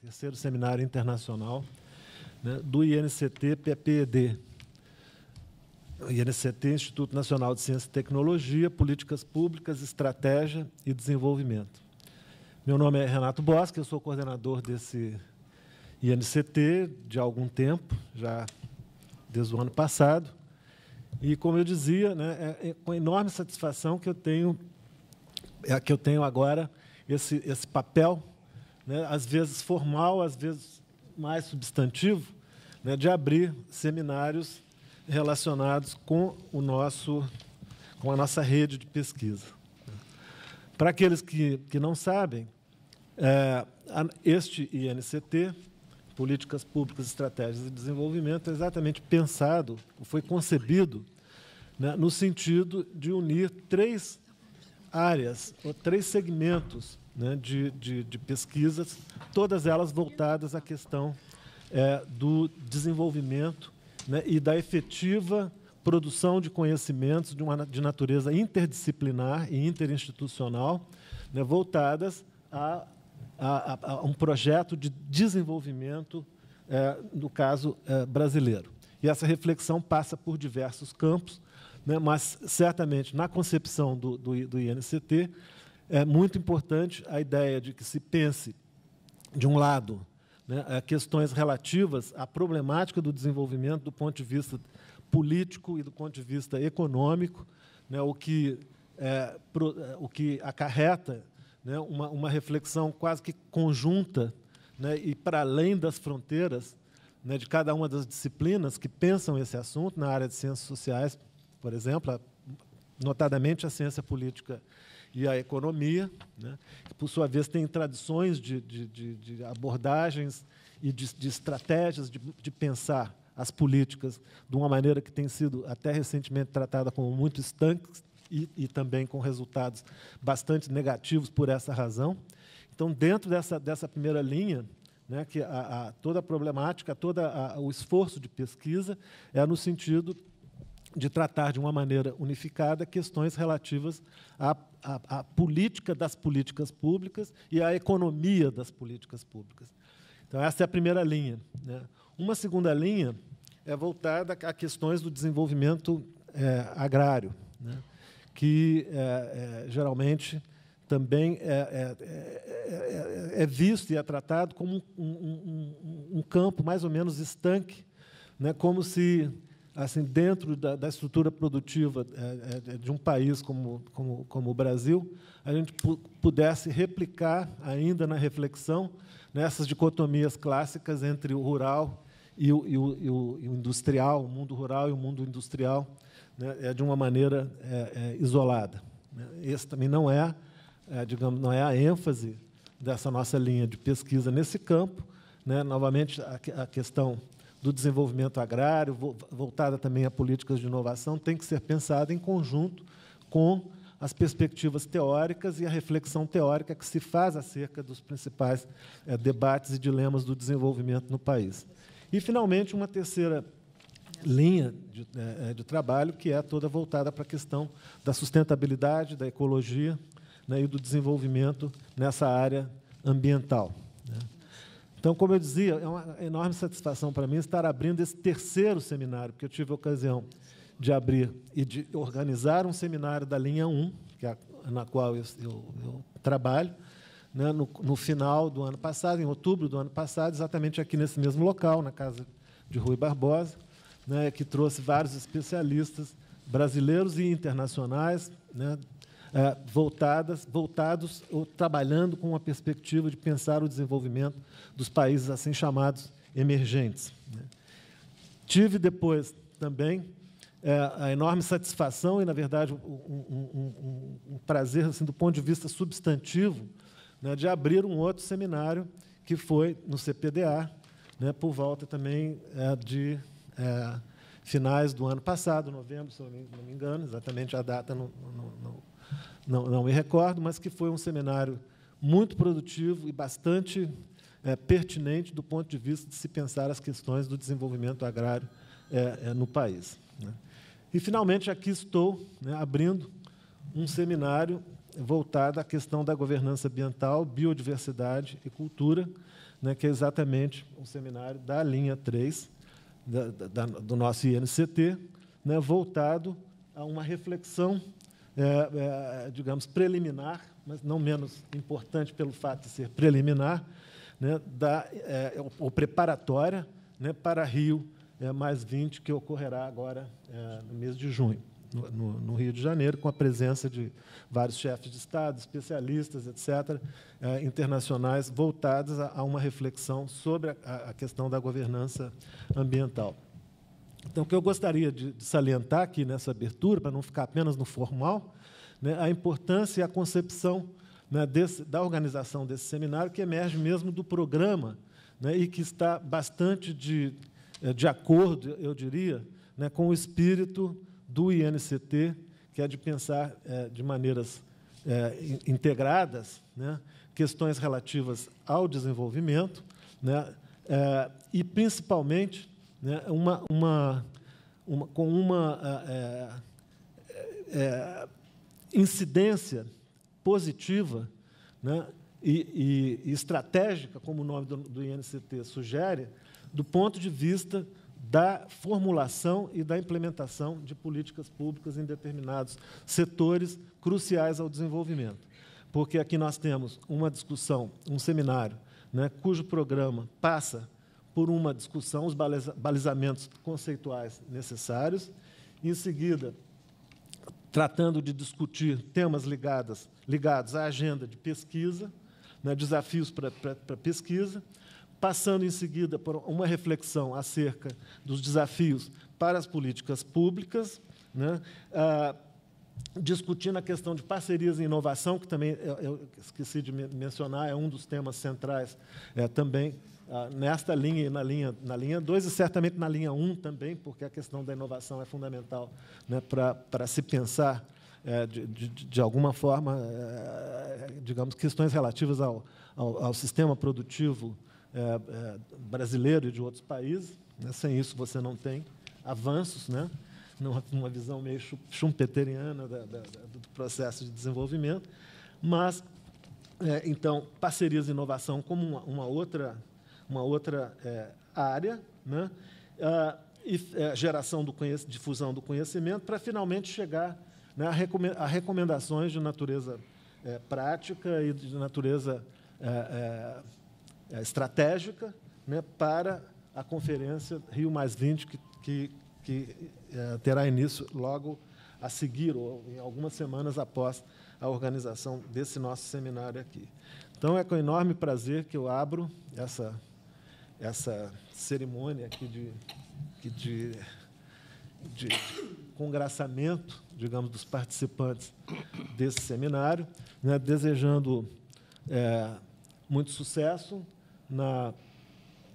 terceiro seminário internacional né, do INCT PPED. INCT, Instituto Nacional de Ciência e Tecnologia, Políticas Públicas, Estratégia e Desenvolvimento. Meu nome é Renato Bosque, eu sou coordenador desse INCT de algum tempo, já desde o ano passado. E, como eu dizia, né, é, é com enorme satisfação que eu tenho, é, que eu tenho agora esse, esse papel, né, às vezes formal, às vezes mais substantivo, né, de abrir seminários relacionados com o nosso, com a nossa rede de pesquisa. Para aqueles que, que não sabem, é, este INCT, Políticas Públicas, Estratégias de Desenvolvimento, é exatamente pensado, foi concebido né, no sentido de unir três áreas, ou três segmentos né, de, de, de, pesquisas, todas elas voltadas à questão é, do desenvolvimento né, e da efetiva produção de conhecimentos de, uma, de natureza interdisciplinar e interinstitucional, né, voltadas a, a, a, um projeto de desenvolvimento, é, no caso é, brasileiro. E essa reflexão passa por diversos campos, né, mas certamente na concepção do, do, do INCT é muito importante a ideia de que se pense, de um lado, né, questões relativas à problemática do desenvolvimento do ponto de vista político e do ponto de vista econômico, né, o, que, é, pro, é, o que acarreta né, uma, uma reflexão quase que conjunta né, e para além das fronteiras né, de cada uma das disciplinas que pensam esse assunto, na área de ciências sociais, por exemplo, notadamente a ciência política e a economia, né, que, por sua vez, tem tradições de, de, de, de abordagens e de, estratégias de, pensar as políticas de uma maneira que tem sido até recentemente tratada como muito estanque e, e também com resultados bastante negativos por essa razão. Então, dentro dessa, dessa primeira linha, né, que a, a, toda a problemática, todo o esforço de pesquisa é no sentido de tratar de uma maneira unificada questões relativas à, à, à, política das políticas públicas e à economia das políticas públicas. Então, essa é a primeira linha. Né? Uma segunda linha é voltada a questões do desenvolvimento é, agrário, né? que é, é, geralmente também é, é, é, é, visto e é tratado como um, um, um, um campo mais ou menos estanque, né? como se assim dentro da, da estrutura produtiva é, é, de um país como, como, como o Brasil, a gente pudesse replicar ainda na reflexão nessas dicotomias clássicas entre o rural e o, e o, e o, e o industrial, o mundo rural e o mundo industrial, né, é de uma maneira é, é, isolada. Né. Esse também não é, é, digamos, não é a ênfase dessa nossa linha de pesquisa nesse campo. Né, novamente, a, a questão do desenvolvimento agrário, voltada também a políticas de inovação, tem que ser pensada em conjunto com as perspectivas teóricas e a reflexão teórica que se faz acerca dos principais é, debates e dilemas do desenvolvimento no país. E, finalmente, uma terceira linha de, é, de trabalho, que é toda voltada para a questão da sustentabilidade, da ecologia né, e do desenvolvimento nessa área ambiental. Então, como eu dizia, é uma enorme satisfação para mim estar abrindo esse terceiro seminário, porque eu tive a ocasião de abrir e de organizar um seminário da linha 1, que é na qual eu, eu, eu trabalho, né, no, no, final do ano passado, em outubro do ano passado, exatamente aqui nesse mesmo local, na casa de Rui Barbosa, né, que trouxe vários especialistas brasileiros e internacionais, né, voltadas, voltados ou trabalhando com uma perspectiva de pensar o desenvolvimento dos países assim chamados emergentes. Né. Tive depois também é, a enorme satisfação e, na verdade, um, um, um, um prazer, assim, do ponto de vista substantivo, né, de abrir um outro seminário que foi no CPDA, né, por volta também é, de é, finais do ano passado, novembro, se não me engano, exatamente a data não, não, não, não, não me recordo, mas que foi um seminário muito produtivo e bastante é, pertinente do ponto de vista de se pensar as questões do desenvolvimento agrário é, é, no país. Né. E, finalmente, aqui estou né, abrindo um seminário voltada à questão da governança ambiental, biodiversidade e cultura, né, que é exatamente o seminário da linha 3 da, da, do nosso INCT, né, voltado a uma reflexão, é, é, digamos, preliminar, mas não menos importante pelo fato de ser preliminar, né, da, é, ou preparatória né, para Rio é, mais 20, que ocorrerá agora é, no mês de junho, no, no, no, Rio de Janeiro, com a presença de vários chefes de Estado, especialistas, etc., é, internacionais, voltados a, a, uma reflexão sobre a, a, questão da governança ambiental. Então, o que eu gostaria de, de salientar aqui nessa abertura, para não ficar apenas no formal, né, a importância e a concepção né, desse, da organização desse seminário, que emerge mesmo do programa né, e que está bastante de, eh, de acordo, eu diria, né, com o espírito do INCT, que é de pensar é, de maneiras é, integradas né, questões relativas ao desenvolvimento né, é, e, principalmente, né, uma, uma, uma, com uma incidência positiva né, e, e, estratégica, como o nome do, do INCT sugere, do ponto de vista da formulação e da implementação de políticas públicas em determinados setores cruciais ao desenvolvimento. Porque aqui nós temos uma discussão, um seminário, né, cujo programa passa por uma discussão, os balizamentos conceituais necessários, em seguida, tratando de discutir temas ligados, ligados à agenda de pesquisa, né, desafios para a pesquisa, passando em seguida por uma reflexão acerca dos desafios para as políticas públicas, né, ah, discutindo a questão de parcerias e inovação, que também eu, esqueci de mencionar, é um dos temas centrais é, também ah, nesta linha e na linha na linha 2 e certamente na linha 1 um também, porque a questão da inovação é fundamental né, para se pensar é, de, de, de, alguma forma, é, digamos, questões relativas ao, ao, ao sistema produtivo é, é brasileiro e de outros países. Né? Sem isso, você não tem avanços, né? numa, numa visão meio schumpeteriana da, da, do processo de desenvolvimento. Mas, é, então, parcerias e inovação como uma, uma outra uma outra é, área, né? Ah, e é, geração do difusão do conhecimento, para finalmente chegar né, a, recomendações de natureza é, prática e de natureza é, é, estratégica né, para a conferência Rio Mais 20, que, que, que terá início logo a seguir, ou em algumas semanas após a organização desse nosso seminário aqui. Então, é com enorme prazer que eu abro essa essa cerimônia aqui de, de, de congraçamento, digamos, dos participantes desse seminário, né, desejando é, muito sucesso na,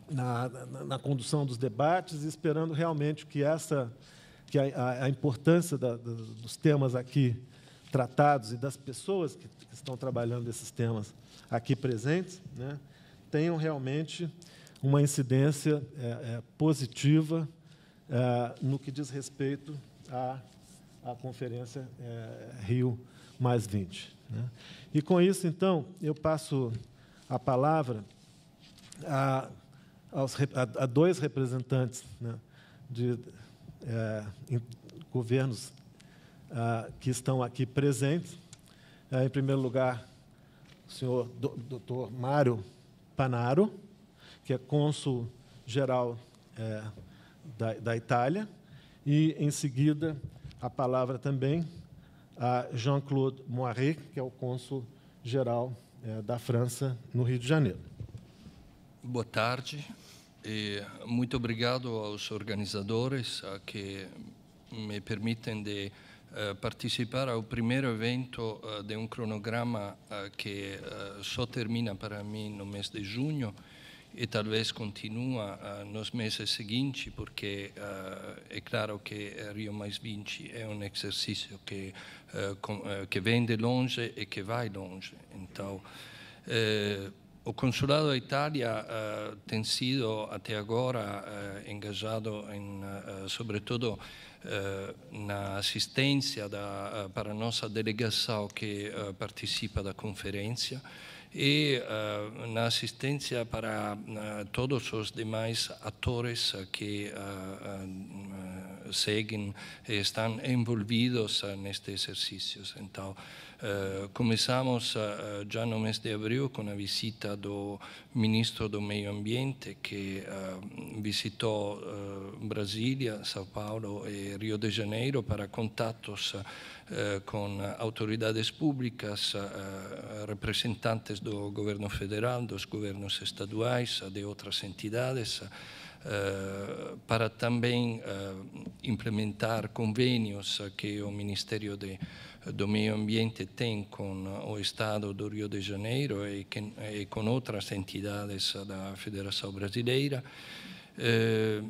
na, na, na, condução dos debates e esperando realmente que essa que a, a importância da, da, dos temas aqui tratados e das pessoas que, que estão trabalhando esses temas aqui presentes, né, tenham realmente uma incidência é, é, positiva é, no que diz respeito à, à Conferência é, Rio Mais 20. Né? E com isso, então, eu passo a palavra a, aos, a, a dois representantes né, de é, governos ah, que estão aqui presentes. em primeiro lugar, o senhor doutor Mário Panaro, que é cônsul-geral é, da, da Itália, e, em seguida, a palavra também a Jean-Claude Moiré, que é o cônsul-geral é, da França no Rio de Janeiro. Boa tarde e muito obrigado aos organizadores que me permitem de uh, participar ao primeiro evento uh, de um cronograma que só termina para mim no mês de junho e talvez continua nos meses seguintes, porque é claro que Rio Mais 20 é um exercício que, que vem de longe e que vai longe. Então, o Consulado da Itália uh, tem sido até agora uh, engajado em, uh, sobretudo na assistência da, para a nossa delegação que participa da conferência e na assistência para todos os demais atores que seguem e estão envolvidos nestes exercícios. Então, Uh, começamos uh, já no mês de abril com a visita do ministro do Meio Ambiente que uh, visitou Brasília, São Paulo e Rio de Janeiro para contatos com autoridades públicas, representantes do governo federal, dos governos estaduais, de outras entidades, para também implementar convênios que o Ministério de do meio ambiente tem com o Estado do Rio de Janeiro e, que, e com outras entidades da Federação Brasileira. Eh,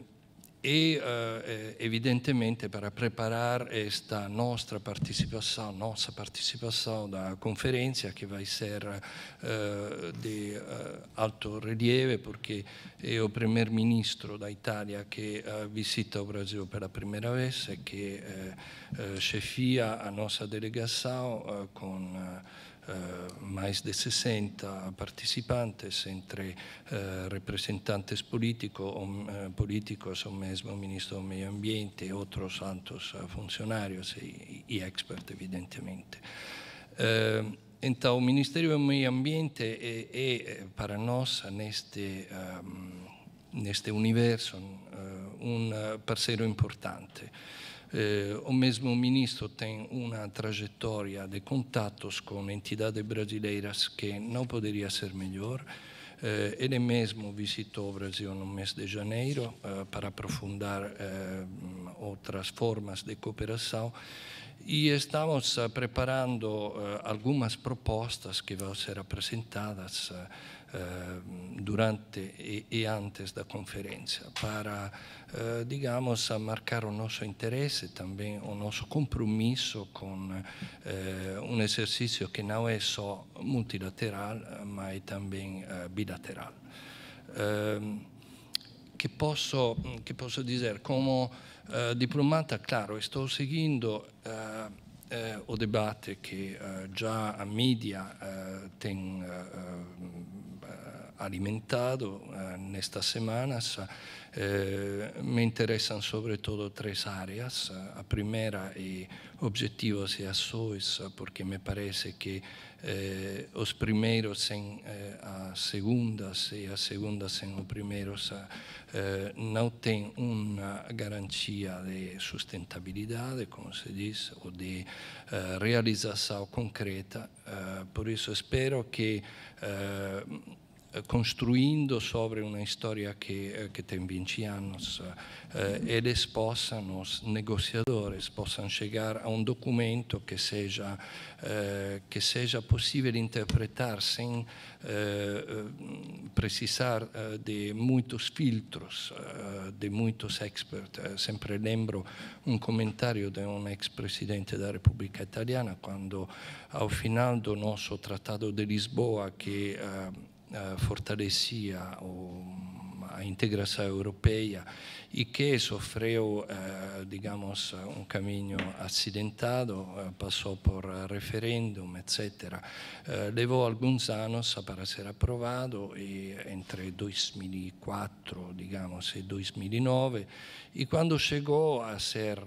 e eh, evidentemente para preparar esta nostra participação, nossa participação da conferência que vai ser eh, de eh, alto rilievo porque é o primeiro-ministro da Itália que eh, visita o Brasil pela primeira vez e que eh, eh, chefia a nossa delegação com Uh, mais de 60 participantes, entre uh, representantes político, uh, políticos, o mesmo ministro do Meio Ambiente, outros altos funcionários e, e experts, evidentemente. então, o Ministério do Meio Ambiente é, é para nós, neste, um, neste universo, um parceiro importante. Eh, o mesmo ministro tem uma trajetória de contatos com entidades brasileiras que não poderia ser melhor. Eh, ele mesmo visitou o Brasil no mês de janeiro eh, para aprofundar eh, outras formas de cooperação e estamos uh, preparando uh, algumas propostas que vão ser apresentadas uh, durante e, antes da conferência para, digamos, marcar o nosso interesse, também o nosso compromisso com um exercício que não é só multilateral, mas também bilateral. que posso, que posso dizer? Como Uh, diplomata, claro, estou seguindo uh, uh, o debate que já a mídia tem alimentado nestas semanas. Me interessam sobretudo três áreas. A primeira é objetivos e ações, porque me parece que eh, os primeiros sem eh, as segundas e as segundas sem os primeiros eh, não tem uma garantia de sustentabilidade, como se diz, ou de eh, realização concreta. Eh, por isso espero que eh, construindo sobre uma história que, que tem 20 anos, eles possam, os negociadores, possam chegar a um documento que seja, que seja possível interpretar sem precisar de muitos filtros, de muitos experts. Sempre lembro um comentário de um ex-presidente da República Italiana, quando ao final do nosso Tratado de Lisboa, que fortalecia a integração europeia e que sofreu, uh, digamos, um caminho acidentado, uh, passou por referendum, etc. levou alguns anos para ser aprovado e entre 2004, digamos, e 2009 e quando chegou a ser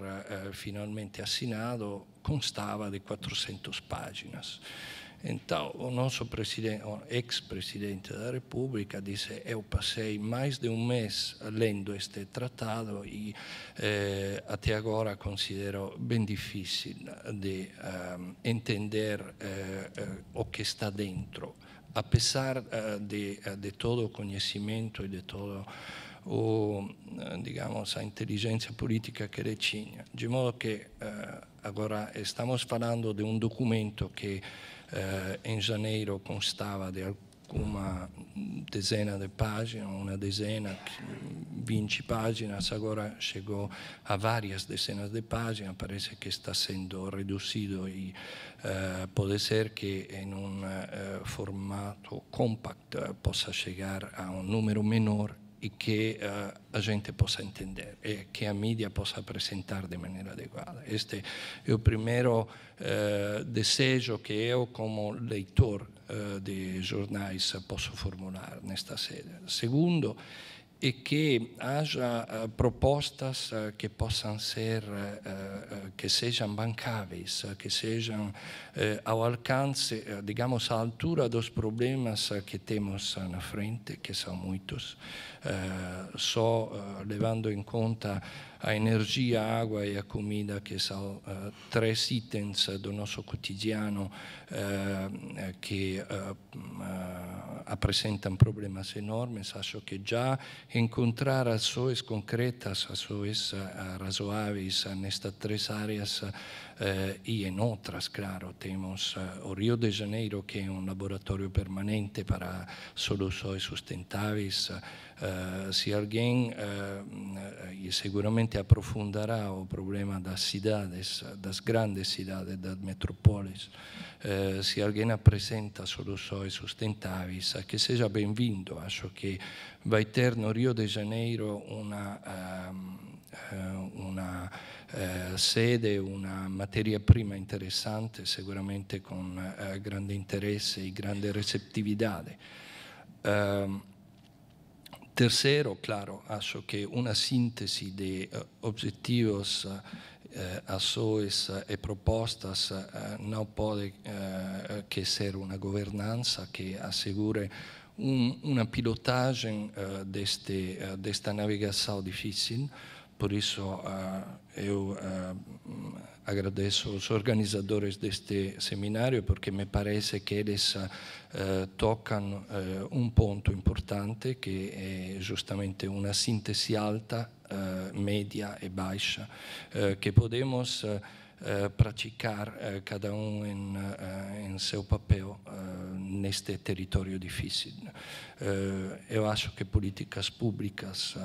finalmente assinado constava de 400 páginas. Então, o nosso ex-presidente da República disse: Eu passei mais de um mês lendo este tratado e eh, até agora considero bem difícil de um, entender eh, o que está dentro, apesar uh, de, de todo o conhecimento e de todo o, digamos, a inteligência política que ele tinha. De modo que agora estamos falando de um documento que eh, em janeiro constava de uma dezena de páginas, uma dezena, 20 páginas, agora chegou a várias dezenas de páginas, parece que está sendo reduzido e uh, pode ser que em um uh, formato compact possa chegar a um número menor e uh, a gente possa entender e que a mídia possa apresentar de maneira adequada. Este é o primeiro uh, desejo que eu, como leitor de jornais, posso formular nesta sede. Segundo, e che haja uh, propostas uh, que possam ser, uh, que sejam bancáveis, que sejam ao alcance, digamos, à altura dos problemas que temos na frente, que são muitos, só levando em conta a energia, a água e a comida, que são uh, três itens do nosso cotidiano uh, que uh, apresentam problemas enormes. Acho que já encontrar ações concretas, ações razoáveis nestas três áreas e em outras, claro, temos o Rio de Janeiro, que é um laboratório permanente para soluções sustentáveis, se alguém, uh, e seguramente aprofundará o problema das cidades, das grandes cidades, das metrópoles, uh, se alguém apresenta soluções sustentáveis, que seja bem-vindo. Acho que vai ter no Rio de Janeiro uma, uma sede, uma matéria-prima interessante, seguramente com grande interesse e grande receptividade. Tercero, claro, acho que una sintesi de objetivos uh, ações e propostas não pode uh, que ser uma governança que assegure um, uma pilotagem uh, deste, desta navegação difícil. Por isso, eu agradeço os organizadores deste seminário porque me parece que eles uh, tocam uh, um ponto importante que é justamente uma síntese alta, uh, média e baixa que podemos praticar cada um em, em seu papel neste território difícil. eu acho que políticas públicas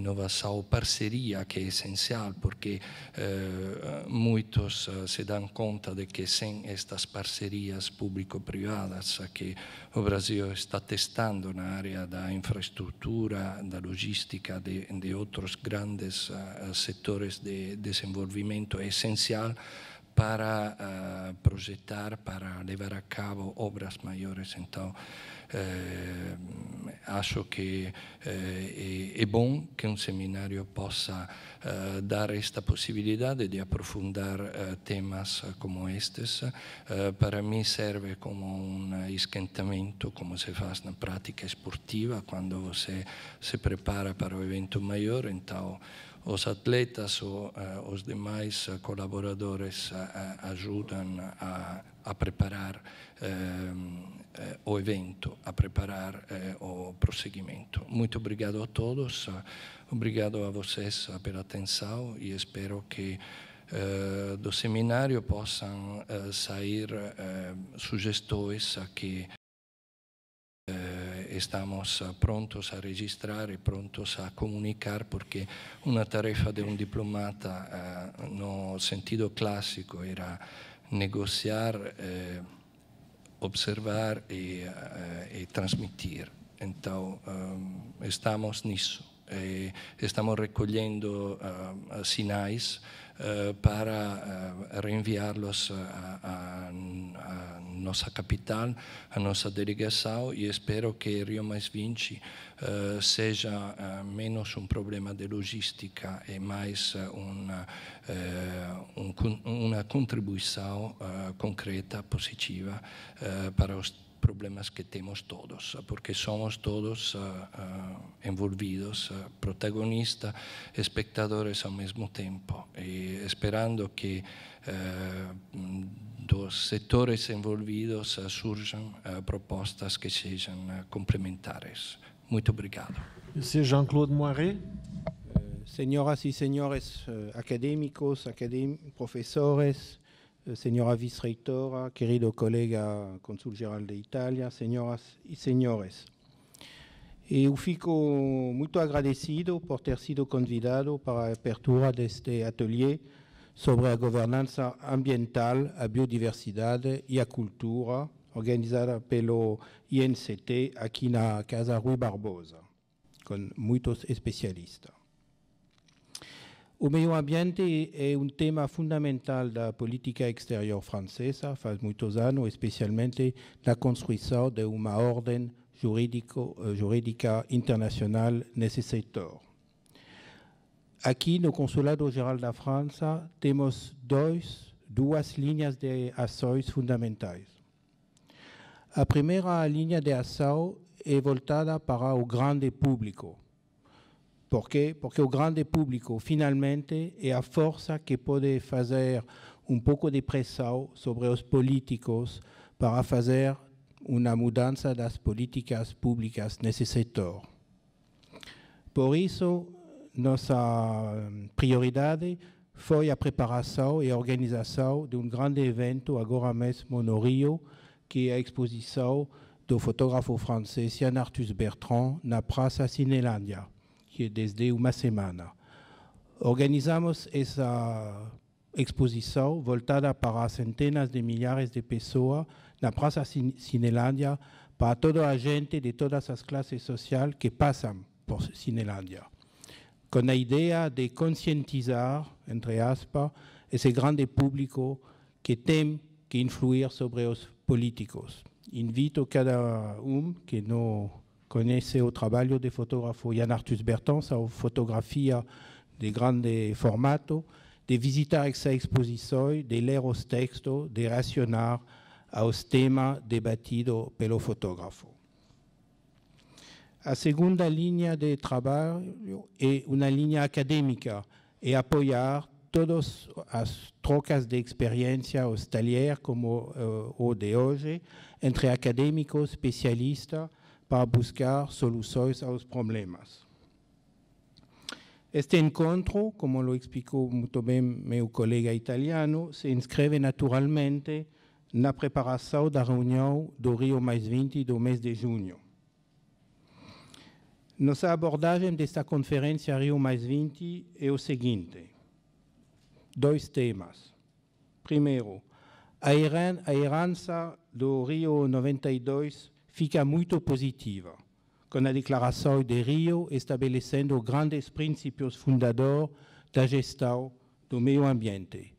uh, inovação, parceria que é essencial, porque uh, muitos uh, se dão conta de que sem estas parcerias público-privadas que o Brasil está testando na área da infraestrutura, da logística, de, de outros grandes setores de desenvolvimento, é essencial para uh, projetar, para levar a cabo obras maiores. Então, eh, acho que eh, é, é, bom que um seminário possa eh, dar esta possibilidade de aprofundar temas como estes. para mim serve como um esquentamento, como se faz na prática esportiva, quando você se prepara para o evento maior. Então, os atletas ou os demais colaboradores ajudam a, a preparar eh, o evento, a preparar eh, o prosseguimento. Muito obrigado a todos, obrigado a vocês pela atenção e espero que eh, do seminário possam sair sugestões que estamos prontos a registrar e prontos a comunicar porque uma tarefa de um diplomata no sentido clássico era negociar observar e, uh, e transmitir. Então, um, estamos nisso. E estamos recolhendo sinais uh, para uh, reenviá-los à nossa capital, à nossa delegação, e espero que Rio Mais 20 uh, seja uh, menos um problema de logística e mais uma, um, uma contribuição concreta, positiva para os problemas que temos todos, porque somos todos uh, uh, envolvidos, uh, protagonistas, espectadores ao mesmo tempo, e esperando que dos setores envolvidos surjam propostas que sejam complementares. Muito obrigado. Monsieur Jean-Claude Moiré. Senhoras e senhores académicos, académ professores, signora vice-reitora, querido colega consul-geral de Itália, senhoras e senhores. Eu fico muito agradecido por ter sido convidado para a abertura deste ateliê sobre a governança ambiental, a biodiversidade e a cultura, organizada pelo INCT aqui na Casa Rui Barbosa, com muitos especialistas. O meio ambiente é um tema fundamental da política exterior francesa, faz muitos anos, especialmente na construção de uma ordem jurídico, uh, jurídica internacional nesse setor. Aqui no Consulado Geral da França temos dois, duas linhas de ações fundamentais. A primeira linha de ação é voltada para o grande público. Por quê? Porque o grande público, finalmente, é a força que pode fazer um pouco de pressão sobre os políticos para fazer uma mudança das políticas públicas nesse setor. Por isso, nossa prioridade foi a preparação e a organização de um grande evento agora mesmo no Rio, que é a exposição do fotógrafo francês Yann Arthus Bertrand na Praça Cinelândia, que desde uma semana. Organizamos essa exposição voltada para centenas de milhares de pessoas na Praça Cinelândia para toda a gente de todas as classes sociais que passam por Cinelândia, com a ideia de conscientizar, entre aspas, esse grande público que tem que influir sobre os políticos. Invito cada um que não conhece o trabalho do fotógrafo Jan Arthus Bertrand, sua fotografia de grande formato, de visitar essa exposição, de ler os textos, de reacionar aos temas debatidos pelo fotógrafo. A segunda linha de trabalho é uma linha acadêmica e apoiar todas as trocas de experiência, os como uh, o de hoje, entre acadêmicos especialistas para buscar soluções aos problemas. Este encontro, como lo explicou muito bem meu colega italiano, se inscreve naturalmente na preparação da reunião do Rio Mais 20 do mês de junho. Nossa abordagem desta conferência Rio Mais 20 é o seguinte: dois temas. Primeiro, a herança do Rio 92 fica muito positiva, com a declaração de Rio estabelecendo grandes princípios fundadores da gestão do meio ambiente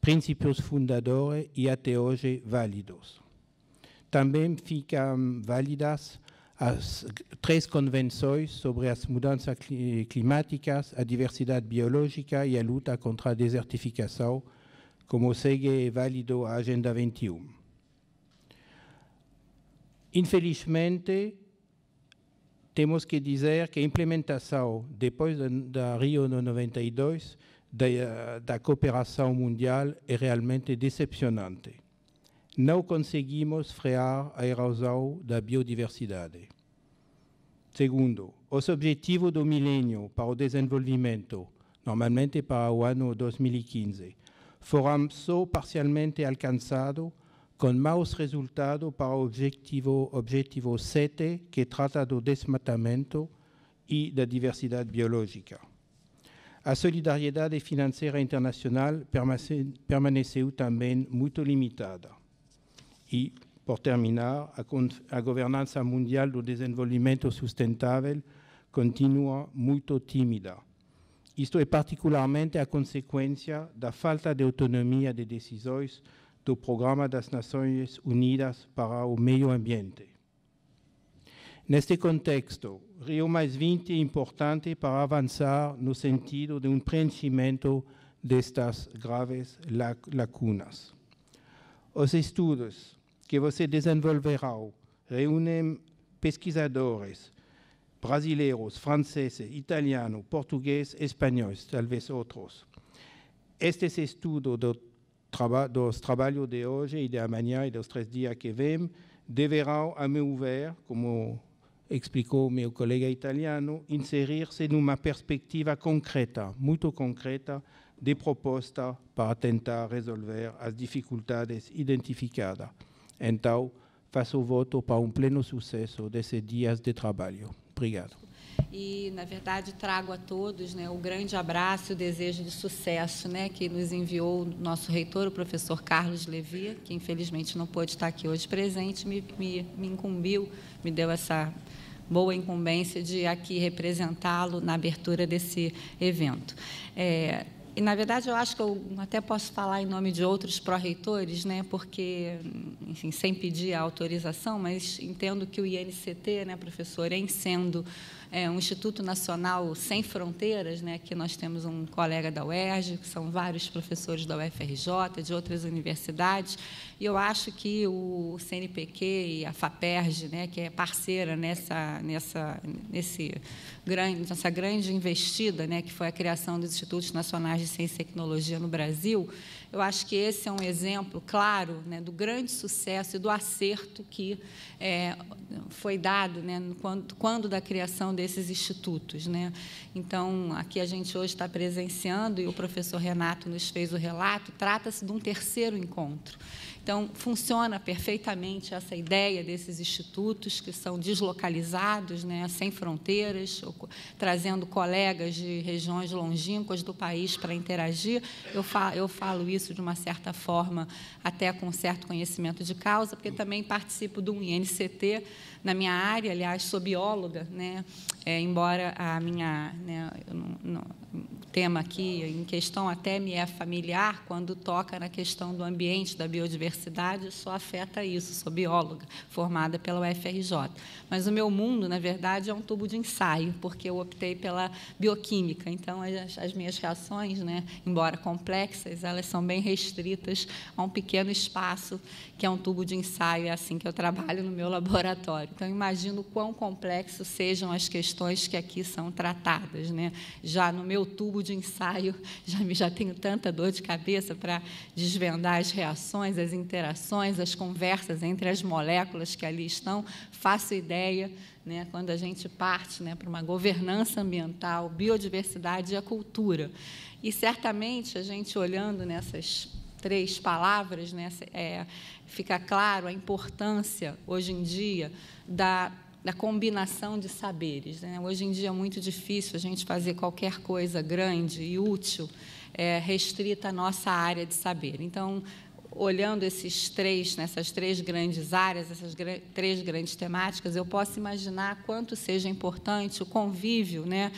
princípios fundadores e até hoje válidos. Também ficam válidas as três convenções sobre as mudanças climáticas, a diversidade biológica e a luta contra a desertificação, como segue válido a Agenda 21. Infelizmente, temos que dizer que a implementação, depois da Rio 92, da, da cooperação mundial é realmente decepcionante. Não conseguimos frear a erosão da biodiversidade. Segundo, os objetivos do milênio para o desenvolvimento, normalmente para o ano 2015, foram só parcialmente alcançados, com maus resultados para o objetivo, objetivo 7, que trata do desmatamento e da diversidade biológica. A solidariedade financeira internacional permaneceu também muito limitada. E, por terminar, a, a governança mundial do desenvolvimento sustentável continua muito tímida. Isto é particularmente a consequência da falta de autonomia de decisões do Programa das Nações Unidas para o Meio Ambiente. Neste contexto, Rio Mais 20 é importante para avançar no sentido de um preenchimento destas graves lacunas. Os estudos que você desenvolverá reúnem pesquisadores brasileiros, franceses, italianos, portugueses, espanhóis, talvez outros. Estes estudos do dos trabalhos de hoje e de amanhã e dos três dias que vêm deverão, a meu ver, como explicou meu colega italiano, inserir-se numa perspectiva concreta, muito concreta, de propostas para tentar resolver as dificuldades identificadas. Então, faço o voto para um pleno sucesso desses dias de trabalho. Obrigado. E, na verdade, trago a todos né, o grande abraço e o desejo de sucesso né, que nos enviou o nosso reitor, o professor Carlos Levi, que infelizmente não pôde estar aqui hoje presente, me, me, me incumbiu, me deu essa boa incumbência de aqui representá-lo na abertura desse evento. É, e, na verdade, eu acho que eu até posso falar em nome de outros pró-reitores, né, porque, enfim, sem pedir a autorização, mas entendo que o INCT, né, professor, em sendo é, um Instituto Nacional Sem Fronteiras, né, que nós temos um colega da UERJ, que são vários professores da UFRJ, de outras universidades, e eu acho que o CNPq e a FAPERJ, né, que é parceira nessa, nessa, nesse grande, nessa grande investida, né, que foi a criação dos Institutos Nacionais de Ciência e Tecnologia no Brasil, eu acho que esse é um exemplo claro né, do grande sucesso e do acerto que é, foi dado né, quando, quando, da criação desses institutos. Né. Então, aqui a gente hoje está presenciando, e o professor Renato nos fez o relato, trata-se de um terceiro encontro. Então, funciona perfeitamente essa ideia desses institutos que são deslocalizados, né, sem fronteiras, trazendo colegas de regiões longínquas do país para interagir. Eu falo, eu falo isso de uma certa forma, até com certo conhecimento de causa, porque também participo de um INCT na minha área, aliás, sou bióloga, né, é, embora a minha. Né, não, não, tema aqui em questão até me é familiar, quando toca na questão do ambiente, da biodiversidade, só afeta isso. Sou bióloga, formada pela UFRJ. Mas o meu mundo, na verdade, é um tubo de ensaio, porque eu optei pela bioquímica. Então, as, as minhas reações, né, embora complexas, elas são bem restritas a um pequeno espaço, que é um tubo de ensaio. É assim que eu trabalho no meu laboratório. Então, imagino quão complexos sejam as questões que aqui são tratadas. Né? Já no meu tubo de ensaio, já, já tenho tanta dor de cabeça para desvendar as reações, as interações, as conversas entre as moléculas que ali estão. Faço ideia, né, quando a gente parte né, para uma governança ambiental, biodiversidade e a cultura. E certamente a gente olhando nessas três palavras, né, é, fica claro a importância hoje em dia da da combinação de saberes. Né? Hoje em dia é muito difícil a gente fazer qualquer coisa grande e útil é, restrita à nossa área de saber. Então, olhando esses três, nessas três grandes áreas, essas três grandes temáticas, eu posso imaginar quanto seja importante o convívio, né,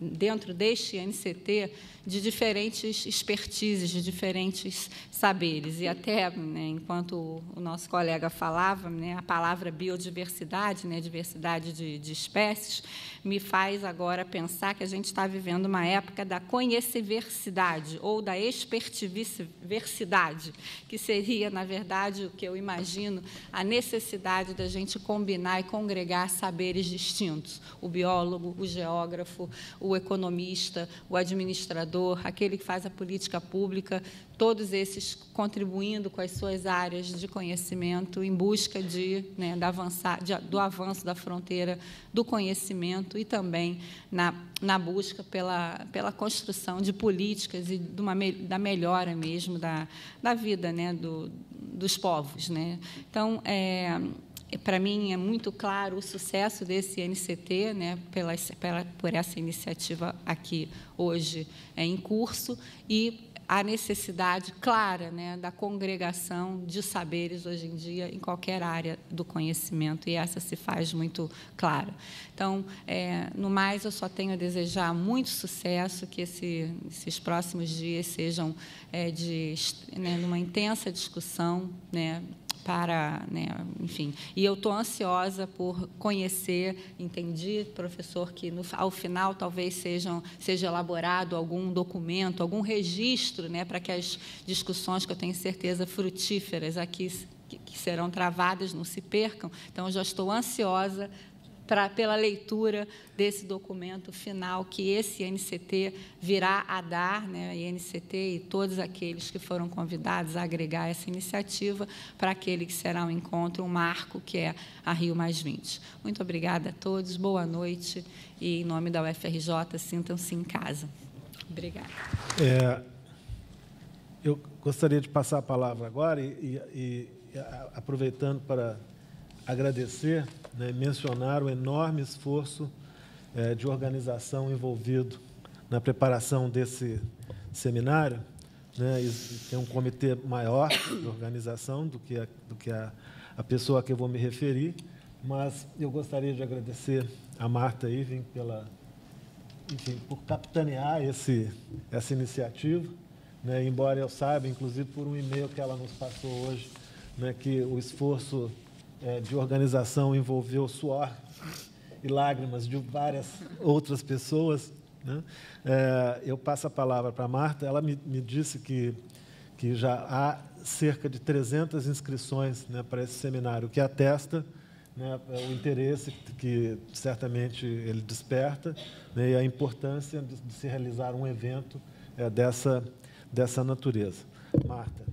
dentro deste NCT, de diferentes expertises, de diferentes saberes. E até, né, enquanto o nosso colega falava, né, a palavra biodiversidade, né, diversidade de, de espécies, me faz agora pensar que a gente está vivendo uma época da conheciversidade ou da expertividade, que seria, na verdade, o que eu imagino, a necessidade da gente combinar e congregar saberes distintos: o biólogo, o geógrafo, o economista, o administrador, aquele que faz a política pública, todos esses contribuindo com as suas áreas de conhecimento em busca de, né, da avançar, de, do avanço da fronteira do conhecimento e também na, na busca pela, pela construção de políticas e de uma, da melhora mesmo da, da vida né, do, dos povos. Né? Então, é, para mim é muito claro o sucesso desse NCT, né, pela, pela, por essa iniciativa aqui hoje é, em curso e a necessidade clara né, da congregação de saberes hoje em dia em qualquer área do conhecimento, e essa se faz muito clara. Então, é, no mais, eu só tenho a desejar muito sucesso, que esse, esses próximos dias sejam é, de né, uma intensa discussão, né, para, né, enfim. E eu estou ansiosa por conhecer, entendi, professor, que no, ao final talvez sejam, seja elaborado algum documento, algum registro, né, para que as discussões, que eu tenho certeza frutíferas aqui que, que serão travadas não se percam. Então, eu já estou ansiosa pra, pela leitura desse documento final que esse INCT virá a dar, né, INCT e todos aqueles que foram convidados a agregar essa iniciativa para aquele que será um encontro, um marco, que é a Rio Mais 20. Muito obrigada a todos, boa noite e, em nome da UFRJ, sintam-se em casa. Obrigada. É, eu gostaria de passar a palavra agora e, e, e aproveitando para agradecer, né, mencionar o enorme esforço é, de organização envolvido na preparação desse seminário. Né, tem um comitê maior de organização do que a, do que a, a pessoa a que eu vou me referir, mas eu gostaria de agradecer a Marta Iving pela, enfim, por capitanear esse, essa iniciativa. Né, embora eu saiba, inclusive por um e-mail que ela nos passou hoje, né, que o esforço é, de organização envolveu suor e lágrimas de várias outras pessoas. Né? É, eu passo a palavra para Marta. Ela me, me, disse que, que já há cerca de 300 inscrições né, para esse seminário, o que atesta né, o interesse que certamente ele desperta né, e a importância de, de, se realizar um evento é, dessa, dessa natureza. Marta.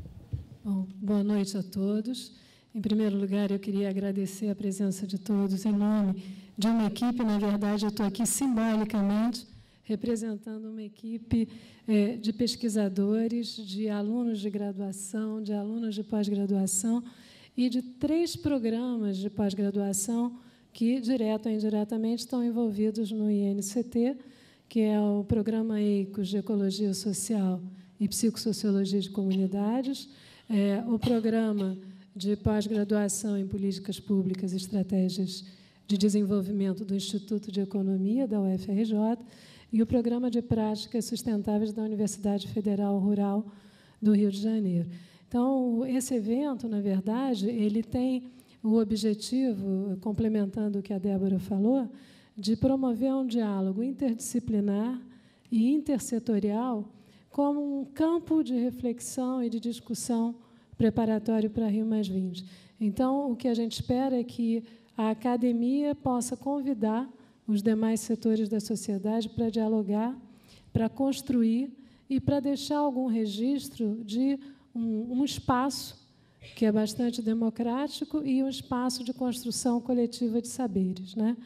Bom, boa noite a todos. Em primeiro lugar, eu queria agradecer a presença de todos em nome de uma equipe. Na verdade, eu estou aqui simbolicamente representando uma equipe é, de pesquisadores, de alunos de graduação, de alunos de pós-graduação e de três programas de pós-graduação que, direto ou indiretamente, estão envolvidos no INCT, que é o Programa EICOS de Ecologia Social e Psicossociologia de Comunidades, é, o Programa de pós-graduação em políticas públicas e estratégias de desenvolvimento do Instituto de Economia da UFRJ e o Programa de Práticas Sustentáveis da Universidade Federal Rural do Rio de Janeiro. Então, esse evento, na verdade, ele tem o objetivo, complementando o que a Débora falou, de promover um diálogo interdisciplinar e intersetorial como um campo de reflexão e de discussão preparatório para Rio Mais 20. Então, o que a gente espera é que a academia possa convidar os demais setores da sociedade para dialogar, para construir e para deixar algum registro de um, um, espaço que é bastante democrático e um espaço de construção coletiva de saberes. Né?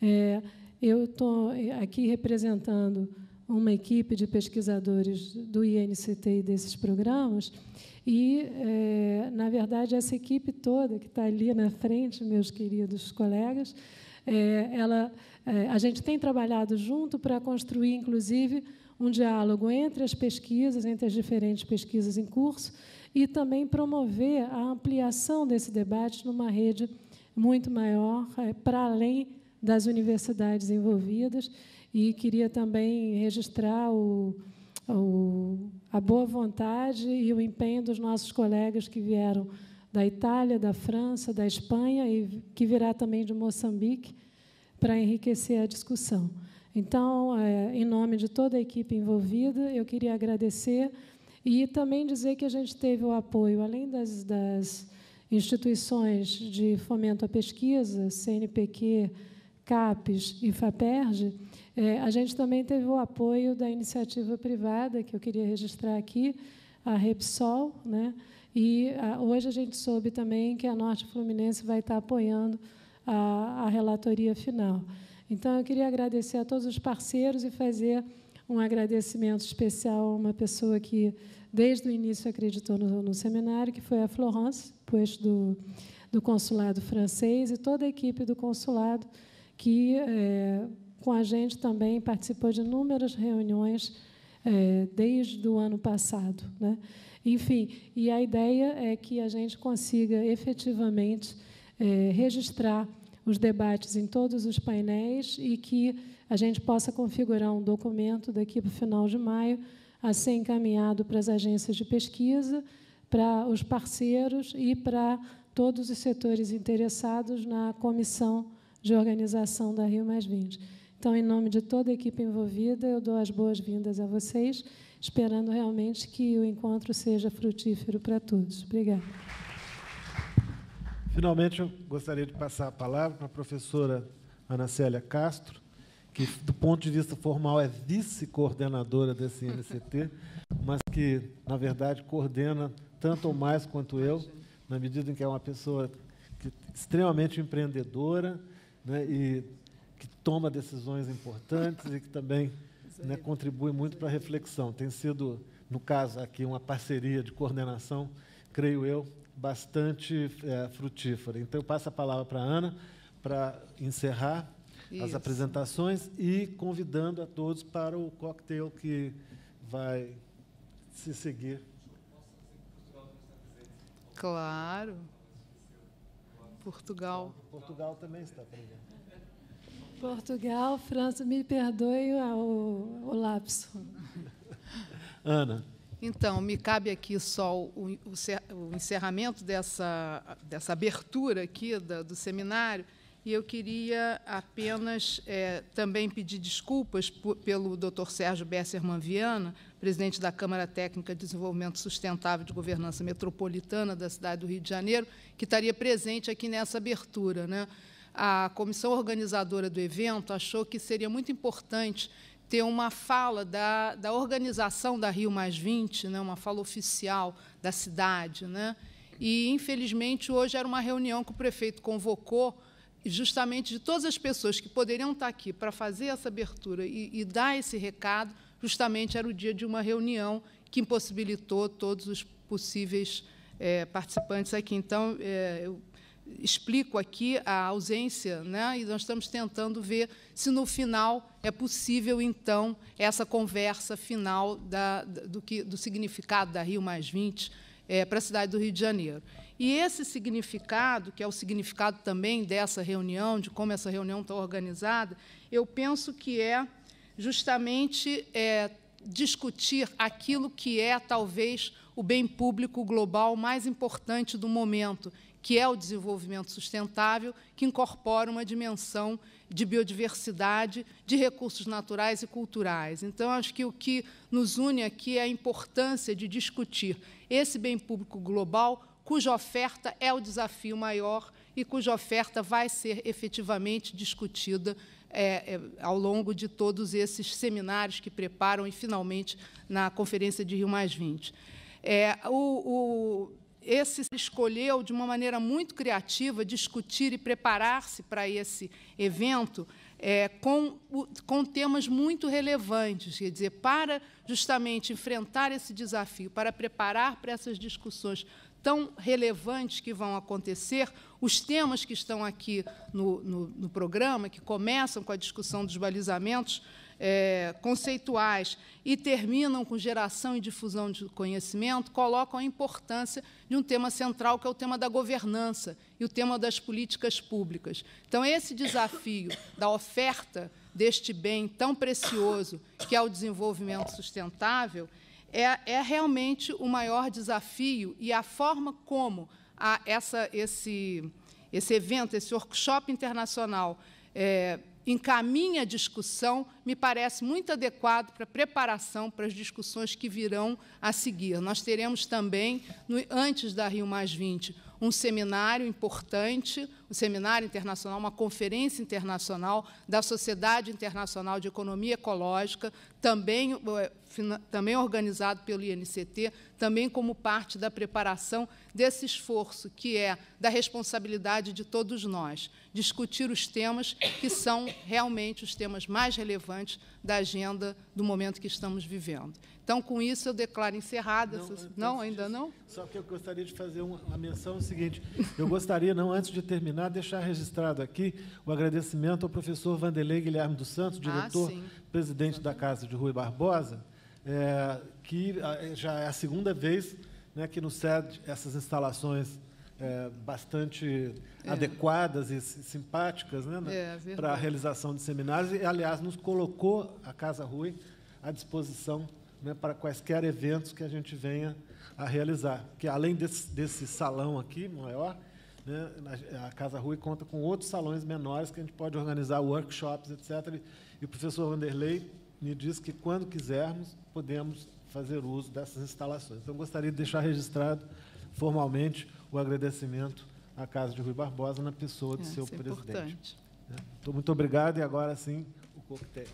É, eu estou aqui representando uma equipe de pesquisadores do INCT e desses programas, e, é, na verdade, essa equipe toda que está ali na frente, meus queridos colegas, é, ela, é, a gente tem trabalhado junto para construir, inclusive, um diálogo entre as pesquisas, entre as diferentes pesquisas em curso, e também promover a ampliação desse debate numa rede muito maior, para além das universidades envolvidas. E queria também registrar o o, a boa vontade e o empenho dos nossos colegas que vieram da Itália, da França, da Espanha e que virá também de Moçambique para enriquecer a discussão. Então, é, em nome de toda a equipe envolvida, eu queria agradecer e também dizer que a gente teve o apoio, além das, das instituições de fomento à pesquisa, CNPq, CAPES e FAPERJ, é, a gente também teve o apoio da iniciativa privada, que eu queria registrar aqui, a Repsol, né? e a, hoje a gente soube também que a Norte Fluminense vai estar apoiando a, a relatoria final. Então, eu queria agradecer a todos os parceiros e fazer um agradecimento especial a uma pessoa que, desde o início, acreditou no, no seminário, que foi a Florence, posto do, do consulado francês, e toda a equipe do consulado, que é, com a gente também, participou de inúmeras reuniões é, desde o ano passado. Né? Enfim, e a ideia é que a gente consiga efetivamente é, registrar os debates em todos os painéis e que a gente possa configurar um documento daqui para o final de maio a ser encaminhado para as agências de pesquisa, para os parceiros e para todos os setores interessados na comissão de organização da Rio Mais 20. Então, em nome de toda a equipe envolvida, eu dou as boas-vindas a vocês, esperando realmente que o encontro seja frutífero para todos. Obrigada. Finalmente, eu gostaria de passar a palavra para a professora Ana Célia Castro, que, do ponto de vista formal, é vice-coordenadora desse INCT, mas que, na verdade, coordena tanto ou mais quanto eu, na medida em que é uma pessoa que, extremamente empreendedora né, e que toma decisões importantes e que também né, contribui muito para a reflexão. Tem sido, no caso aqui, uma parceria de coordenação, creio eu, bastante é, frutífera. Então, eu passo a palavra para a Ana para encerrar Isso. as apresentações e convidando a todos para o coquetel que vai se seguir. Claro. Portugal. Portugal também está presente. Portugal, França, me perdoe o, o lapso. Ana. Então, me cabe aqui só o, o encerramento dessa, dessa abertura aqui do, do seminário, e eu queria apenas é, também pedir desculpas pelo Dr. Sérgio Besserman Viana, presidente da Câmara Técnica de Desenvolvimento Sustentável de Governança Metropolitana da cidade do Rio de Janeiro, que estaria presente aqui nessa abertura. Né? A comissão organizadora do evento achou que seria muito importante ter uma fala da, da organização da Rio Mais 20, né, uma fala oficial da cidade. Né? E, infelizmente, hoje era uma reunião que o prefeito convocou justamente de todas as pessoas que poderiam estar aqui para fazer essa abertura e, e, dar esse recado, justamente era o dia de uma reunião que impossibilitou todos os possíveis é, participantes aqui. Então, é, eu explico aqui a ausência, né, e nós estamos tentando ver se no final é possível, então, essa conversa final da, do, que, do significado da Rio Mais 20 é, para a cidade do Rio de Janeiro. E esse significado, que é o significado também dessa reunião, de como essa reunião está organizada, eu penso que é justamente é, discutir aquilo que é, talvez, o bem público global mais importante do momento, que é o desenvolvimento sustentável, que incorpora uma dimensão de biodiversidade, de recursos naturais e culturais. Então, acho que o que nos une aqui é a importância de discutir esse bem público global cuja oferta é o desafio maior e cuja oferta vai ser efetivamente discutida é, é, ao longo de todos esses seminários que preparam e, finalmente, na Conferência de Rio Mais 20. É, o, o, esse escolheu, de uma maneira muito criativa, discutir e preparar-se para esse evento é, com, com temas muito relevantes, quer dizer, para justamente enfrentar esse desafio, para preparar para essas discussões tão relevantes que vão acontecer, os temas que estão aqui no, no, no programa, que começam com a discussão dos balizamentos é, conceituais e terminam com geração e difusão de conhecimento, colocam a importância de um tema central, que é o tema da governança e o tema das políticas públicas. Então, esse desafio da oferta deste bem tão precioso, que é o desenvolvimento sustentável, é, é realmente o maior desafio e a forma como a, essa, esse, esse evento, esse workshop internacional, é, encaminha a discussão, me parece muito adequado para a preparação para as discussões que virão a seguir. Nós teremos também, no, antes da Rio Mais 20, um seminário importante, um seminário internacional, uma conferência internacional da Sociedade Internacional de Economia Ecológica, também, eh, também organizado pelo INCT, também como parte da preparação desse esforço, que é da responsabilidade de todos nós, discutir os temas que são realmente os temas mais relevantes da agenda do momento que estamos vivendo. Então, com isso, eu declaro encerrada. Não, não ainda não? Só que eu gostaria de fazer uma menção é o seguinte. Eu gostaria, não antes de terminar, deixar registrado aqui o agradecimento ao professor Vanderlei Guilherme dos Santos, ah, diretor, ah, presidente da Casa de Rui Barbosa, é, que já é a segunda vez né, que nos cede essas instalações é, bastante é. adequadas e simpáticas né, é, para a realização de seminários e, aliás, nos colocou a Casa Rui à disposição né, para quaisquer eventos que a gente venha a realizar. Que além desse, desse salão aqui maior, né, a Casa Rui conta com outros salões menores que a gente pode organizar workshops, etc. E o professor Vanderlei me diz que quando quisermos podemos fazer uso dessas instalações. Então gostaria de deixar registrado formalmente o agradecimento à Casa de Rui Barbosa na pessoa do é, seu é presidente. Né. Então, muito obrigado e agora sim o coquetel.